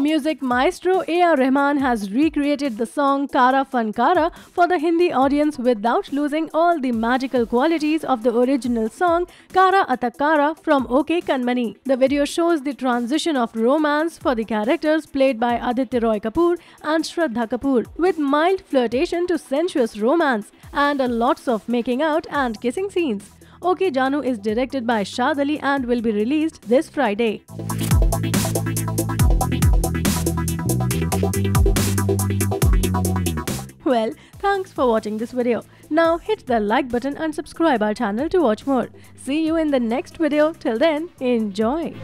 Music maestro A.R. Rahman has recreated the song Kara Fankara for the Hindi audience without losing all the magical qualities of the original song Kara Atakara from OK Kanmani. The video shows the transition of romance for the characters played by Aditya Roy Kapoor and Shraddha Kapoor, with mild flirtation to sensuous romance and lots of making out and kissing scenes. OK Jaanu is directed by Shad Ali and will be released this Friday. Well, thanks for watching this video. Now hit the like button and subscribe our channel to watch more. See you in the next video. Till then, enjoy.